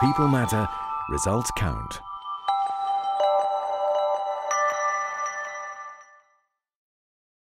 people matter, results count.